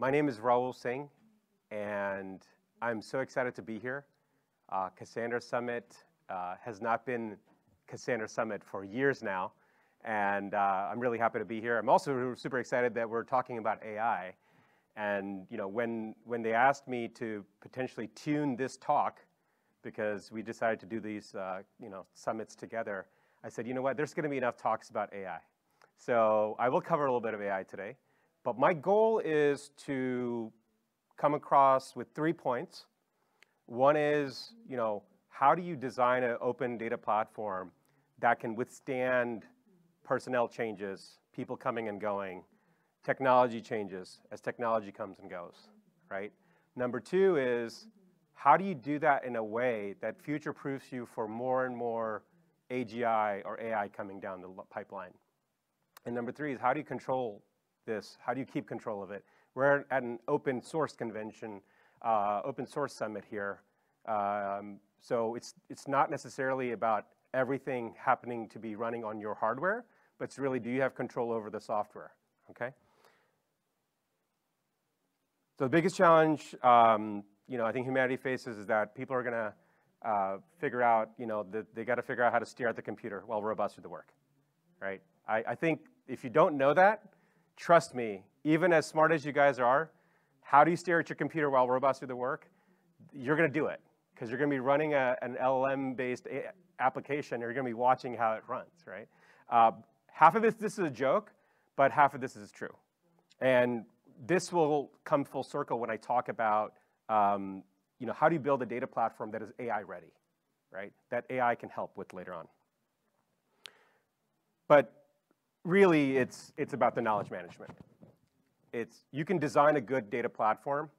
My name is Rahul Singh, and I'm so excited to be here. Uh, Cassandra Summit uh, has not been Cassandra Summit for years now, and uh, I'm really happy to be here. I'm also super excited that we're talking about AI. And you know, when, when they asked me to potentially tune this talk, because we decided to do these uh, you know, summits together, I said, you know what, there's gonna be enough talks about AI. So I will cover a little bit of AI today. But my goal is to come across with three points. One is, you know, how do you design an open data platform that can withstand personnel changes, people coming and going, technology changes as technology comes and goes, right? Number two is, how do you do that in a way that future-proofs you for more and more AGI or AI coming down the pipeline? And number three is, how do you control this? How do you keep control of it? We're at an open source convention, uh, open source summit here. Um, so it's, it's not necessarily about everything happening to be running on your hardware, but it's really, do you have control over the software, okay? So the biggest challenge, um, you know, I think humanity faces is that people are gonna uh, figure out, you know, the, they gotta figure out how to steer at the computer while robots do the work, right? I, I think if you don't know that, trust me, even as smart as you guys are, how do you stare at your computer while robots do the work? You're gonna do it, because you're gonna be running a, an LLM-based application, you're gonna be watching how it runs, right? Uh, half of this, this is a joke, but half of this is true. And this will come full circle when I talk about, um, you know, how do you build a data platform that is AI ready, right? That AI can help with later on. But really, it's, it's about the knowledge management. It's, you can design a good data platform,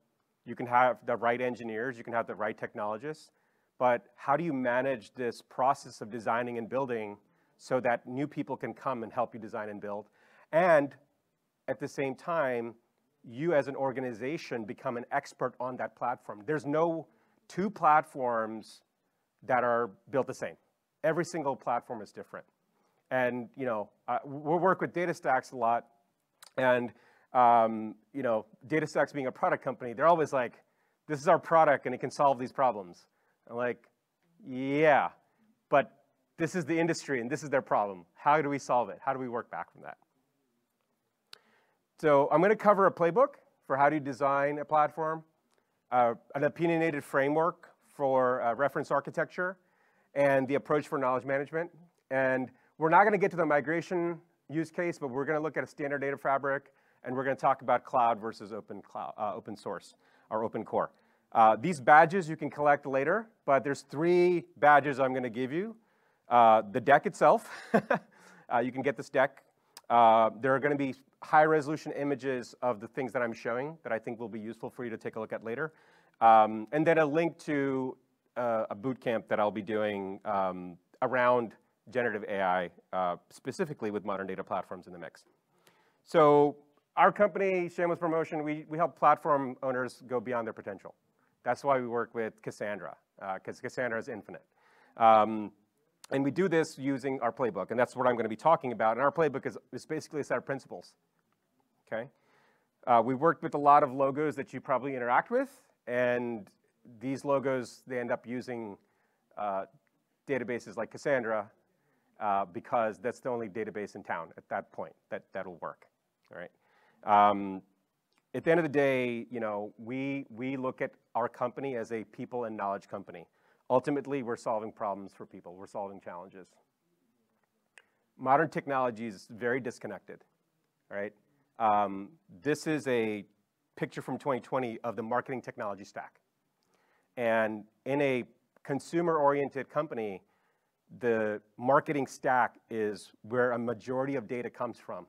you can have the right engineers, you can have the right technologists, but how do you manage this process of designing and building so that new people can come and help you design and build? And at the same time, you as an organization become an expert on that platform. There's no two platforms that are built the same. Every single platform is different. And you know, uh, we work with DataStax a lot, and um, you know, DataStax being a product company, they're always like, "This is our product, and it can solve these problems." I'm like, "Yeah, but this is the industry, and this is their problem. How do we solve it? How do we work back from that?" So I'm going to cover a playbook for how to design a platform, uh, an opinionated framework for uh, reference architecture, and the approach for knowledge management. And we're not going to get to the migration use case, but we're going to look at a standard data fabric, and we're going to talk about cloud versus open, cloud, uh, open source or open core. Uh, these badges you can collect later, but there's three badges I'm going to give you. Uh, the deck itself, uh, you can get this deck. Uh, there are going to be high resolution images of the things that I'm showing that I think will be useful for you to take a look at later. Um, and then a link to uh, a boot camp that I'll be doing um, around generative AI, uh, specifically with modern data platforms in the mix. So our company, Shameless Promotion, we, we help platform owners go beyond their potential. That's why we work with Cassandra, because uh, Cassandra is infinite. Um, and we do this using our playbook, and that's what I'm going to be talking about. And our playbook is, is basically a set of principles, okay? Uh, we worked with a lot of logos that you probably interact with, and these logos, they end up using uh, databases like Cassandra uh, because that's the only database in town at that point that, that'll work, all right? Um, at the end of the day, you know, we, we look at our company as a people and knowledge company. Ultimately, we're solving problems for people. We're solving challenges. Modern technology is very disconnected, right? Um, this is a picture from 2020 of the marketing technology stack. And in a consumer-oriented company, the marketing stack is where a majority of data comes from.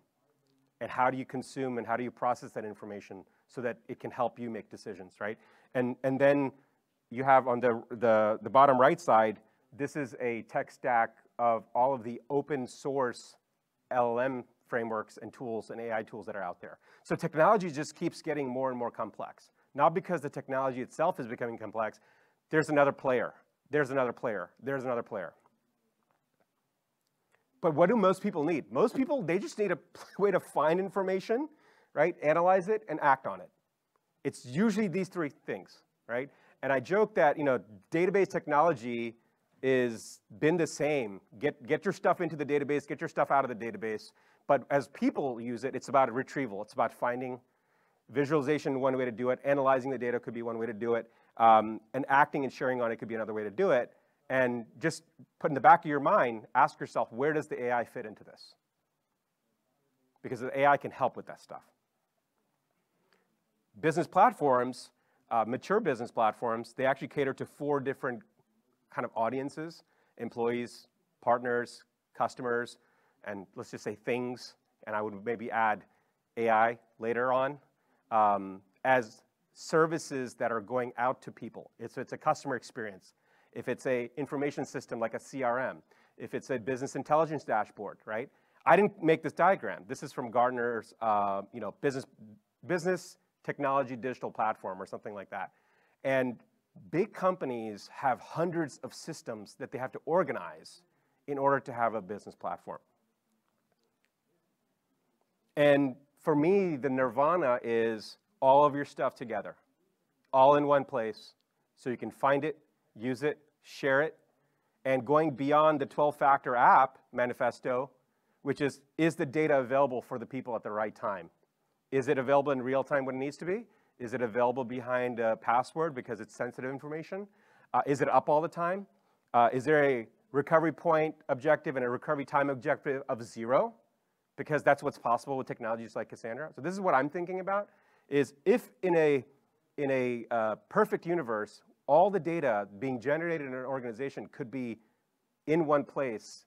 And how do you consume and how do you process that information so that it can help you make decisions, right? And, and then you have on the, the, the bottom right side, this is a tech stack of all of the open source LLM frameworks and tools and AI tools that are out there. So technology just keeps getting more and more complex. Not because the technology itself is becoming complex, there's another player, there's another player, there's another player. But what do most people need? Most people, they just need a way to find information, right? Analyze it and act on it. It's usually these three things, right? And I joke that, you know, database technology is been the same. Get, get your stuff into the database, get your stuff out of the database. But as people use it, it's about retrieval. It's about finding visualization, one way to do it. Analyzing the data could be one way to do it. Um, and acting and sharing on it could be another way to do it. And just put in the back of your mind, ask yourself, where does the AI fit into this? Because the AI can help with that stuff. Business platforms, uh, mature business platforms, they actually cater to four different kind of audiences, employees, partners, customers, and let's just say things, and I would maybe add AI later on, um, as services that are going out to people. It's, it's a customer experience. If it's a information system like a CRM, if it's a business intelligence dashboard, right? I didn't make this diagram. This is from Gartner's, uh, you know, business, business technology digital platform or something like that. And big companies have hundreds of systems that they have to organize in order to have a business platform. And for me, the nirvana is all of your stuff together, all in one place, so you can find it, use it, share it, and going beyond the 12-factor app manifesto, which is, is the data available for the people at the right time? Is it available in real time when it needs to be? Is it available behind a password because it's sensitive information? Uh, is it up all the time? Uh, is there a recovery point objective and a recovery time objective of zero? Because that's what's possible with technologies like Cassandra. So this is what I'm thinking about, is if in a, in a uh, perfect universe, all the data being generated in an organization could be in one place,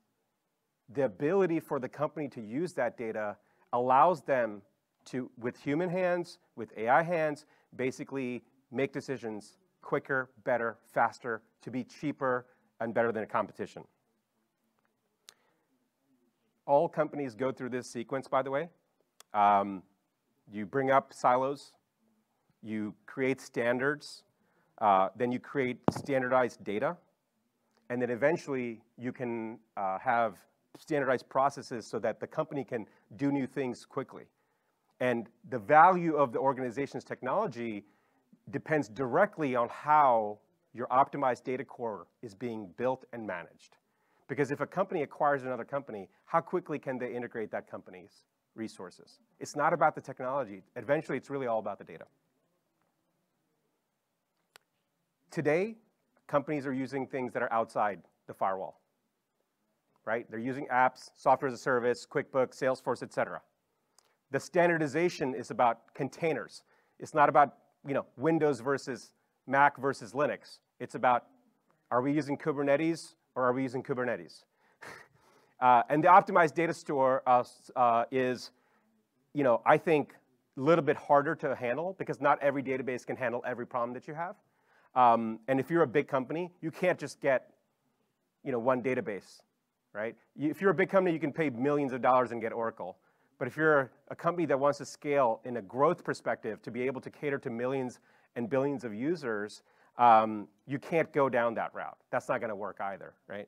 the ability for the company to use that data allows them to, with human hands, with AI hands, basically make decisions quicker, better, faster, to be cheaper and better than a competition. All companies go through this sequence, by the way. Um, you bring up silos, you create standards, uh, then you create standardized data, and then eventually you can uh, have standardized processes so that the company can do new things quickly. And the value of the organization's technology depends directly on how your optimized data core is being built and managed. Because if a company acquires another company, how quickly can they integrate that company's resources? It's not about the technology. Eventually, it's really all about the data. Today, companies are using things that are outside the firewall, right? They're using apps, software as a service, QuickBooks, Salesforce, et cetera. The standardization is about containers. It's not about you know, Windows versus Mac versus Linux. It's about are we using Kubernetes or are we using Kubernetes? uh, and the optimized data store uh, uh, is, you know, I think a little bit harder to handle because not every database can handle every problem that you have. Um, and if you're a big company, you can't just get, you know, one database, right? If you're a big company, you can pay millions of dollars and get Oracle. But if you're a company that wants to scale in a growth perspective to be able to cater to millions and billions of users, um, you can't go down that route. That's not going to work either, right?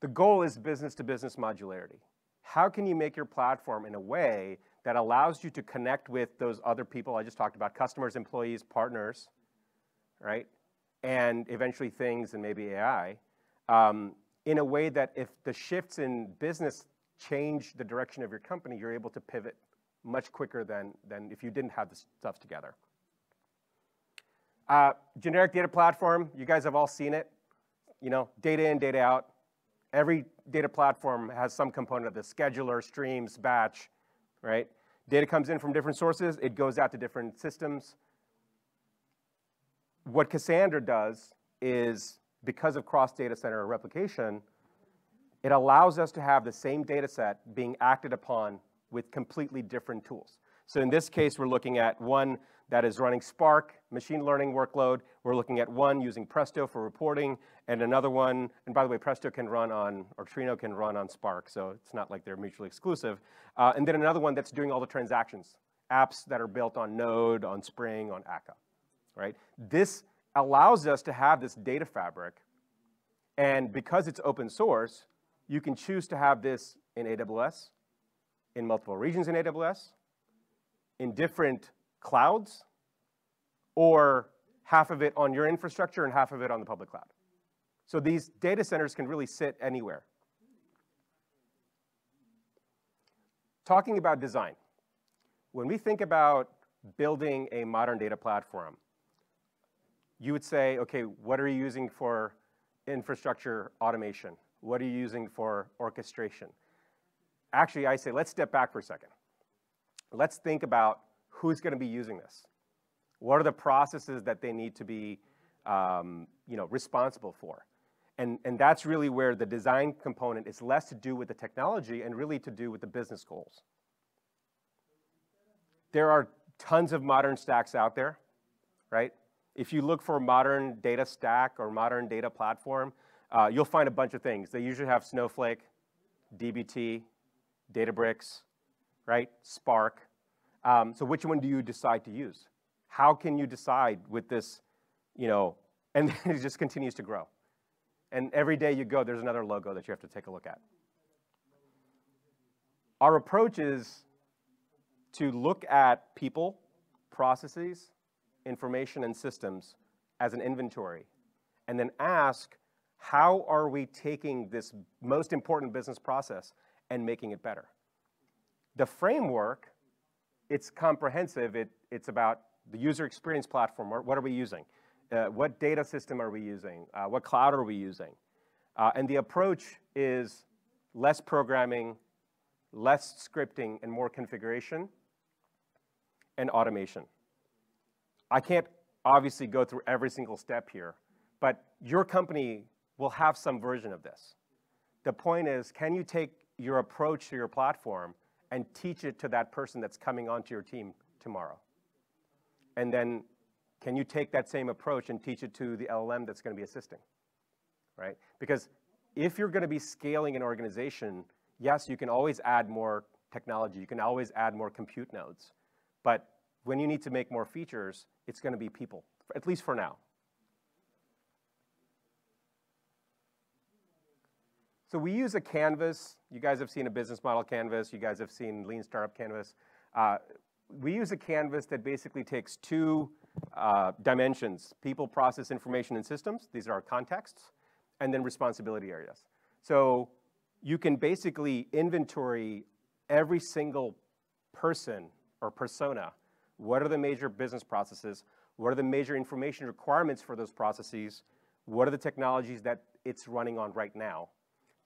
The goal is business to business modularity. How can you make your platform in a way that allows you to connect with those other people I just talked about, customers, employees, partners, right? And eventually things and maybe AI, um, in a way that if the shifts in business change the direction of your company, you're able to pivot much quicker than, than if you didn't have the stuff together. Uh, generic data platform, you guys have all seen it. You know, data in, data out. Every data platform has some component of this, scheduler, streams, batch, right? Data comes in from different sources, it goes out to different systems. What Cassandra does is, because of cross data center replication, it allows us to have the same data set being acted upon with completely different tools. So in this case, we're looking at one that is running Spark machine learning workload. We're looking at one using Presto for reporting, and another one, and by the way, Presto can run on, or Trino can run on Spark, so it's not like they're mutually exclusive. Uh, and then another one that's doing all the transactions, apps that are built on Node, on Spring, on Akka, right? This allows us to have this data fabric, and because it's open source, you can choose to have this in AWS, in multiple regions in AWS, in different clouds, or half of it on your infrastructure and half of it on the public cloud. So these data centers can really sit anywhere. Talking about design. When we think about building a modern data platform, you would say, okay, what are you using for infrastructure automation? What are you using for orchestration? Actually, I say, let's step back for a second. Let's think about who's gonna be using this. What are the processes that they need to be, um, you know, responsible for? And that's really where the design component is less to do with the technology and really to do with the business goals. There are tons of modern stacks out there, right? If you look for a modern data stack or modern data platform, uh, you'll find a bunch of things. They usually have Snowflake, dbt, Databricks, right? Spark. Um, so which one do you decide to use? How can you decide with this, you know... And it just continues to grow. And every day you go, there's another logo that you have to take a look at. Our approach is to look at people, processes, information, and systems as an inventory, and then ask: How are we taking this most important business process and making it better? The framework, it's comprehensive. It's about the user experience platform. What are we using? Uh, what data system are we using? Uh, what cloud are we using? Uh, and the approach is less programming, less scripting, and more configuration and automation. I can't obviously go through every single step here, but your company will have some version of this. The point is, can you take your approach to your platform and teach it to that person that's coming onto your team tomorrow? And then, can you take that same approach and teach it to the LLM that's gonna be assisting, right? Because if you're gonna be scaling an organization, yes, you can always add more technology, you can always add more compute nodes, but when you need to make more features, it's gonna be people, at least for now. So we use a canvas. You guys have seen a business model canvas. You guys have seen Lean Startup Canvas. Uh, we use a canvas that basically takes two uh, dimensions: people, process, information, and systems. These are our contexts, and then responsibility areas. So you can basically inventory every single person or persona. What are the major business processes? What are the major information requirements for those processes? What are the technologies that it's running on right now?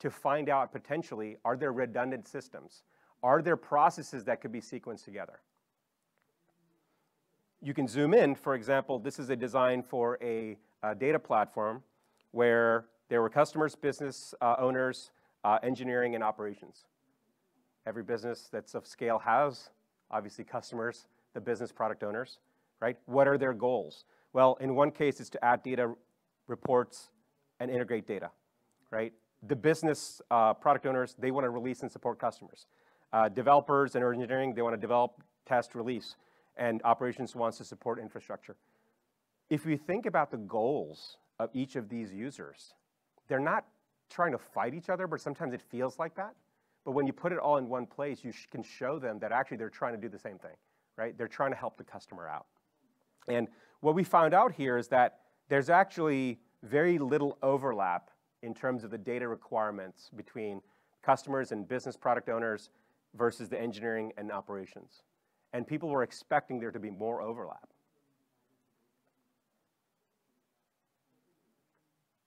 To find out, potentially, are there redundant systems? Are there processes that could be sequenced together? You can zoom in. For example, this is a design for a data platform where there were customers, business uh, owners, uh, engineering, and operations. Every business that's of scale has, obviously, customers, the business product owners, right? What are their goals? Well, in one case, it's to add data reports and integrate data, right? The business uh, product owners, they wanna release and support customers. Uh, developers and engineering, they wanna develop, test, release, and operations wants to support infrastructure. If we think about the goals of each of these users, they're not trying to fight each other, but sometimes it feels like that. But when you put it all in one place, you can show them that actually they're trying to do the same thing, right? They're trying to help the customer out. And what we found out here is that there's actually very little overlap in terms of the data requirements between customers and business product owners versus the engineering and operations, and people were expecting there to be more overlap.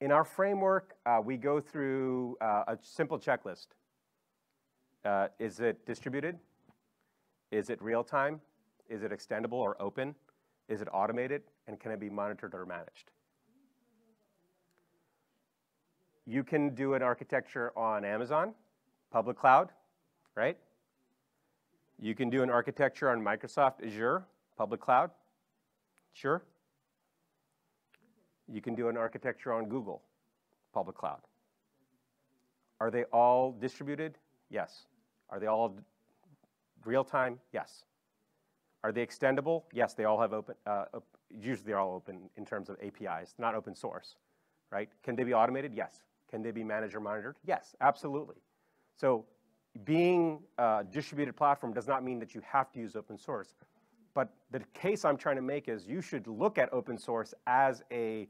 In our framework, uh, we go through uh, a simple checklist. Uh, is it distributed? Is it real time? Is it extendable or open? Is it automated, and can it be monitored or managed? You can do an architecture on Amazon, public cloud, right? You can do an architecture on Microsoft Azure, public cloud. Sure. You can do an architecture on Google, public cloud. Are they all distributed? Yes. Are they all real time? Yes. Are they extendable? Yes, they all have open. Uh, usually, they're all open in terms of APIs, not open source, right? Can they be automated? Yes. Can they be managed or monitored? Yes, absolutely. So being a distributed platform does not mean that you have to use open source, But the case I'm trying to make is you should look at open source as a,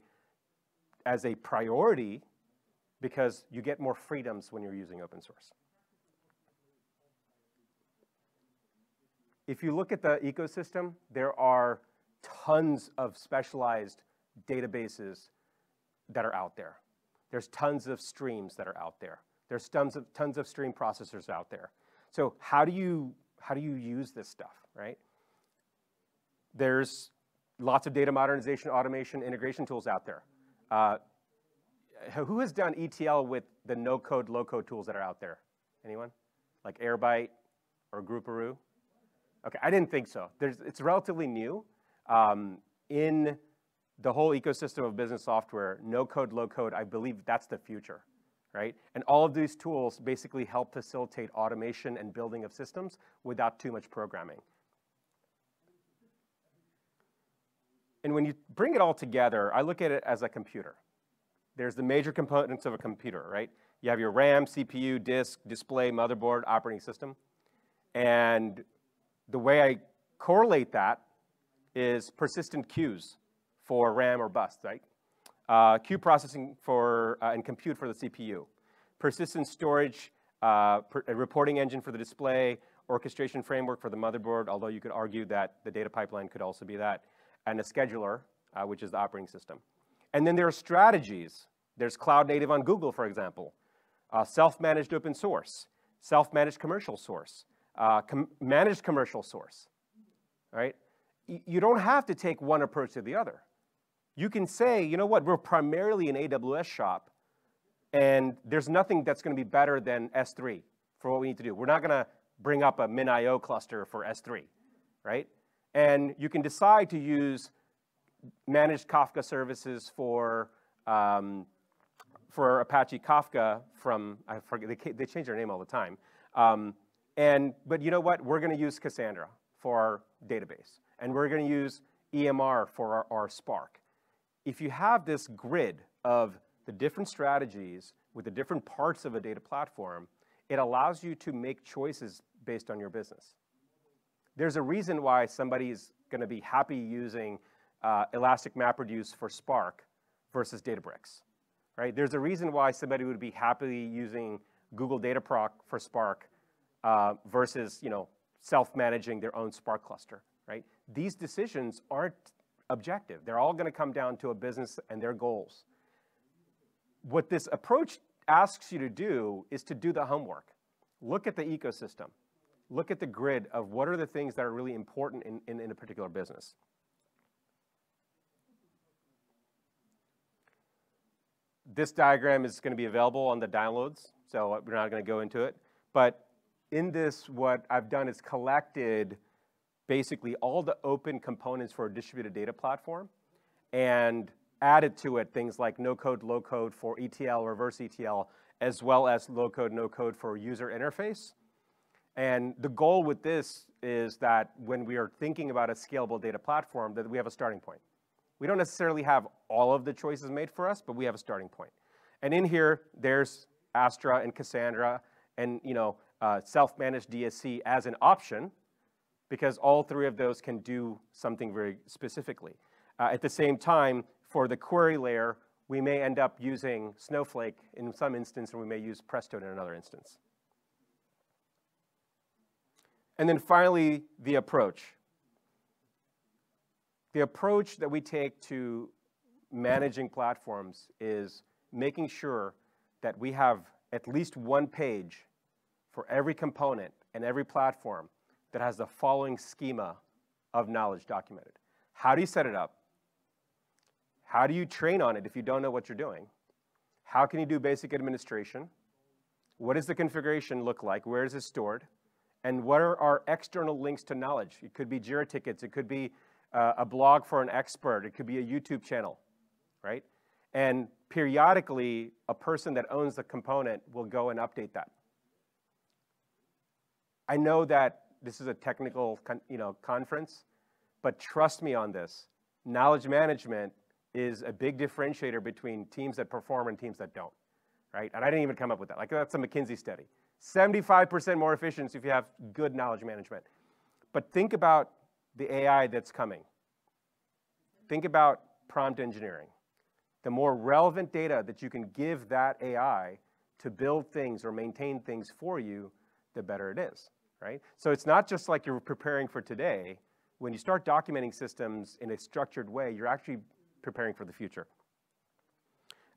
as a priority because you get more freedoms when you're using open source. If you look at the ecosystem, there are tons of specialized databases that are out there. There's tons of streams that are out there. There's tons of, tons of stream processors out there. So how do you, how do you use this stuff, right? There's lots of data modernization, automation, integration tools out there. Uh, who has done ETL with the no-code, low-code tools that are out there? Anyone? Like Airbyte or Grouparoo? Okay, I didn't think so. There's, it's relatively new. Um, in the whole ecosystem of business software, no code, low code, I believe that's the future, right? And all of these tools basically help facilitate automation and building of systems without too much programming. And when you bring it all together, I look at it as a computer. There's the major components of a computer, right? You have your RAM, CPU, disk, display, motherboard, operating system. And the way I correlate that is persistent queues for RAM or bus, right? Uh, queue processing for, uh, and compute for the CPU. Persistent storage, uh, per, reporting engine for the display, orchestration framework for the motherboard, although you could argue that the data pipeline could also be that, and a scheduler, uh, which is the operating system. And then there are strategies. There's cloud native on Google, for example, uh, self-managed open source, self-managed commercial source, uh, com managed commercial source, right? You don't have to take one approach to the other. You can say, you know what, we're primarily an AWS shop, and there's nothing that's going to be better than S3 for what we need to do. We're not going to bring up a MinIO cluster for S3, right? And you can decide to use managed Kafka services for um, for Apache Kafka from I forget they, they change their name all the time. Um, and, but you know what? We're going to use Cassandra for our database. And we're going to use EMR for our, our Spark. If you have this grid of the different strategies with the different parts of a data platform, it allows you to make choices based on your business. There's a reason why somebody's going to be happy using uh, Elastic MapReduce for Spark versus Databricks, right? There's a reason why somebody would be happy using Google Dataproc for Spark uh, versus you know, self-managing their own Spark cluster, right? These decisions aren't objective. They're all going to come down to a business and their goals. What this approach asks you to do is to do the homework. Look at the ecosystem. Look at the grid of what are the things that are really important in, in, in a particular business. This diagram is going to be available on the downloads, so we're not going to go into it. But in this, what I've done is collected basically all the open components for a distributed data platform and added to it things like no code, low code for ETL, reverse ETL, as well as low code, no code for user interface. And the goal with this is that when we are thinking about a scalable data platform, that we have a starting point. We don't necessarily have all of the choices made for us, but we have a starting point. And in here, there's Astra and Cassandra and you know uh, self-managed DSE as an option because all three of those can do something very specifically. Uh, at the same time, for the query layer, we may end up using Snowflake in some instance, and we may use Presto in another instance. And then finally, the approach. The approach that we take to managing platforms is making sure that we have at least one page for every component and every platform that has the following schema of knowledge documented. How do you set it up? How do you train on it if you don't know what you're doing? How can you do basic administration? What does the configuration look like? Where is it stored? And what are our external links to knowledge? It could be JIRA tickets. It could be uh, a blog for an expert. It could be a YouTube channel, right? And periodically, a person that owns the component will go and update that. I know that this is a technical you know, conference, but trust me on this. Knowledge management is a big differentiator between teams that perform and teams that don't, right? And I didn't even come up with that. Like that's a McKinsey study. 75% more efficiency if you have good knowledge management. But think about the AI that's coming. Think about prompt engineering. The more relevant data that you can give that AI to build things or maintain things for you, the better it is, right? So it's not just like you're preparing for today. When you start documenting systems in a structured way, you're actually preparing for the future.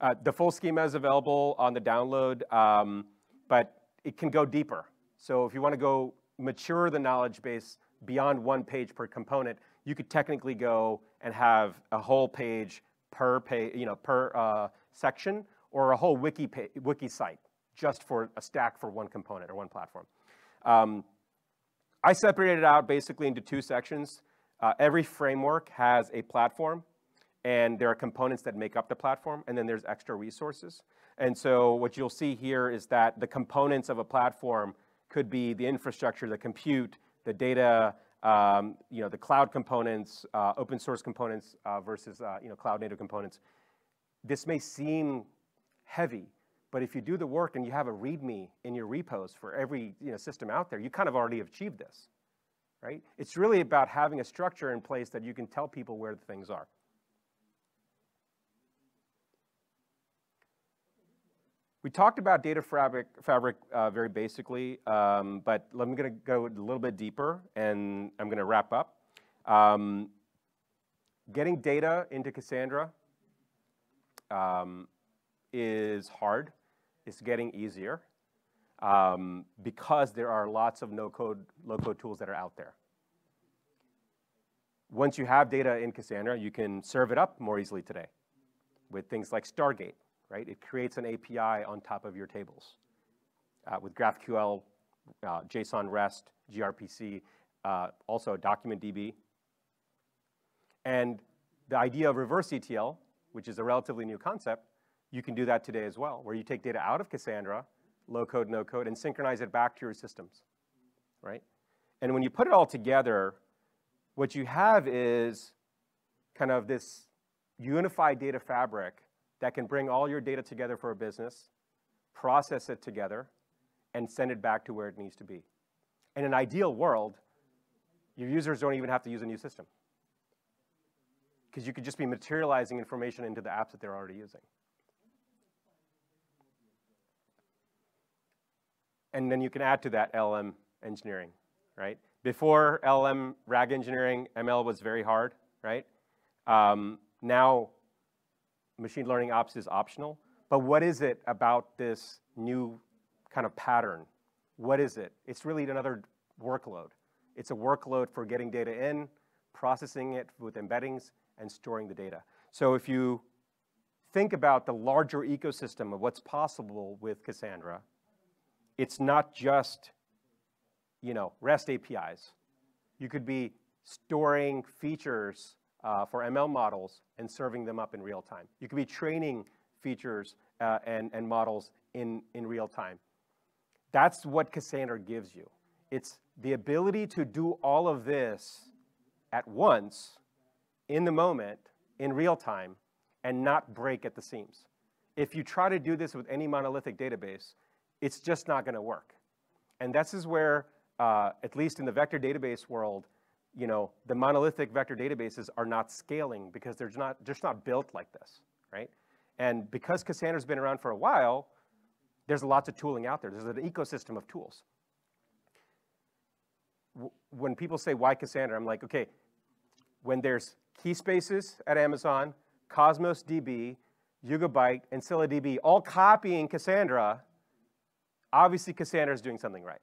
Uh, the full schema is available on the download, um, but it can go deeper. So if you want to go mature the knowledge base beyond one page per component, you could technically go and have a whole page per you know, per uh, section, or a whole wiki wiki site just for a stack for one component or one platform. Um, I separated it out basically into two sections. Uh, every framework has a platform, and there are components that make up the platform, and then there's extra resources. And so what you'll see here is that the components of a platform could be the infrastructure, the compute, the data, um, you know, the cloud components, uh, open source components uh, versus uh, you know, cloud native components. This may seem heavy, but if you do the work and you have a README in your repos for every you know, system out there, you kind of already achieved this, right? It's really about having a structure in place that you can tell people where the things are. We talked about data fabric, fabric uh, very basically, um, but I'm going to go a little bit deeper, and I'm going to wrap up. Um, getting data into Cassandra um, is hard. It's getting easier um, because there are lots of no-code, low-code tools that are out there. Once you have data in Cassandra, you can serve it up more easily today with things like Stargate right? It creates an API on top of your tables uh, with GraphQL, uh, JSON REST, gRPC, uh, also DocumentDB. And the idea of reverse ETL, which is a relatively new concept, you can do that today as well, where you take data out of Cassandra, low code, no code, and synchronize it back to your systems, right? And when you put it all together, what you have is kind of this unified data fabric that can bring all your data together for a business, process it together, and send it back to where it needs to be. In an ideal world, your users don't even have to use a new system because you could just be materializing information into the apps that they're already using. And then you can add to that LM engineering, right? Before LM RAG engineering, ML was very hard, right? Um, now machine learning ops is optional, but what is it about this new kind of pattern? What is it? It's really another workload. It's a workload for getting data in, processing it with embeddings, and storing the data. So if you think about the larger ecosystem of what's possible with Cassandra, it's not just you know, REST APIs. You could be storing features uh, for ML models and serving them up in real time. You could be training features uh, and, and models in, in real time. That's what Cassandra gives you. It's the ability to do all of this at once, in the moment, in real time, and not break at the seams. If you try to do this with any monolithic database, it's just not going to work. And this is where, uh, at least in the vector database world, you know, the monolithic vector databases are not scaling because they're not, just not built like this, right? And because Cassandra's been around for a while, there's lots of tooling out there. There's an ecosystem of tools. when people say, why Cassandra? I'm like, okay, when there's Keyspaces at Amazon, Cosmos DB, Yugabyte, and ScyllaDB all copying Cassandra, obviously Cassandra is doing something right,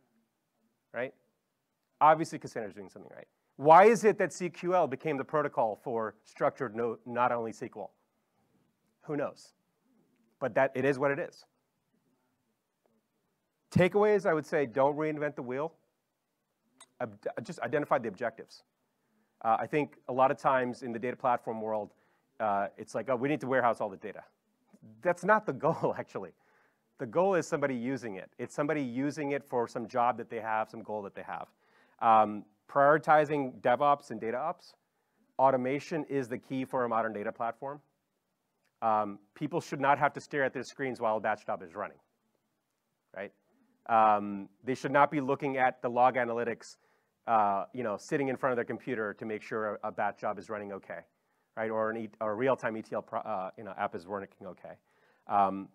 right? Obviously Cassandra is doing something right. Why is it that CQL became the protocol for structured no, not only SQL? Who knows? But that it is what it is. Takeaways, I would say, don't reinvent the wheel. just identify the objectives. Uh, I think a lot of times in the data platform world, uh, it's like, oh, we need to warehouse all the data. That's not the goal, actually. The goal is somebody using it. It's somebody using it for some job that they have, some goal that they have. Um, prioritizing DevOps and data ops, automation is the key for a modern data platform. Um, people should not have to stare at their screens while a batch job is running, right? Um, they should not be looking at the log analytics uh, you know, sitting in front of their computer to make sure a, a batch job is running okay, right? Or, an e or a real-time ETL uh, you know, app is working okay. Um,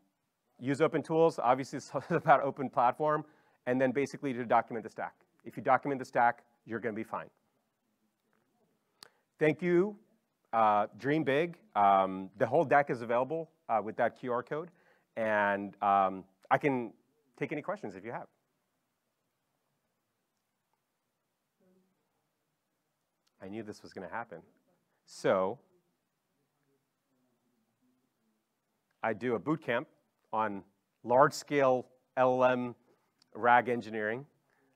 use open tools. Obviously, it's about open platform. And then basically to document the stack. If you document the stack, you're going to be fine. Thank you. Uh, dream big. Um, the whole deck is available uh, with that QR code. And um, I can take any questions if you have. I knew this was going to happen. So I do a boot camp on large-scale LLM RAG engineering.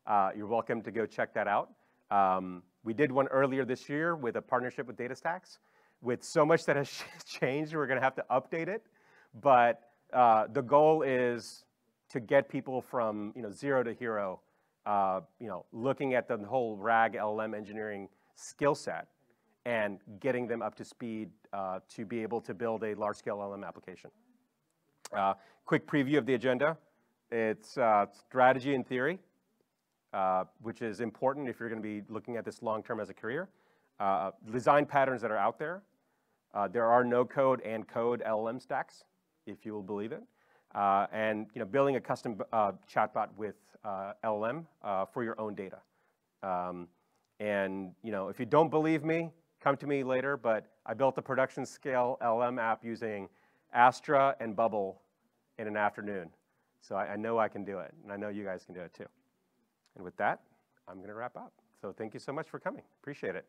Uh, you're welcome to go check that out. Um, we did one earlier this year with a partnership with DataStax. With so much that has changed, we're going to have to update it. But uh, the goal is to get people from you know zero to hero. Uh, you know, looking at the whole RAG LLM engineering skill set and getting them up to speed uh, to be able to build a large-scale LLM application. Uh, quick preview of the agenda. It's uh, strategy and theory, uh, which is important if you're going to be looking at this long-term as a career. Uh, design patterns that are out there. Uh, there are no-code and code LLM stacks, if you will believe it. and you know, building a custom chatbot with LLM for your own data. Um, and you know, if you don't believe me, come to me later, but I built a production scale LM app using Astra and Bubble in an afternoon. So I, I, know I can do it, and I know you guys can do it too. And with that, I'm going to wrap up. So thank you so much for coming. Appreciate it.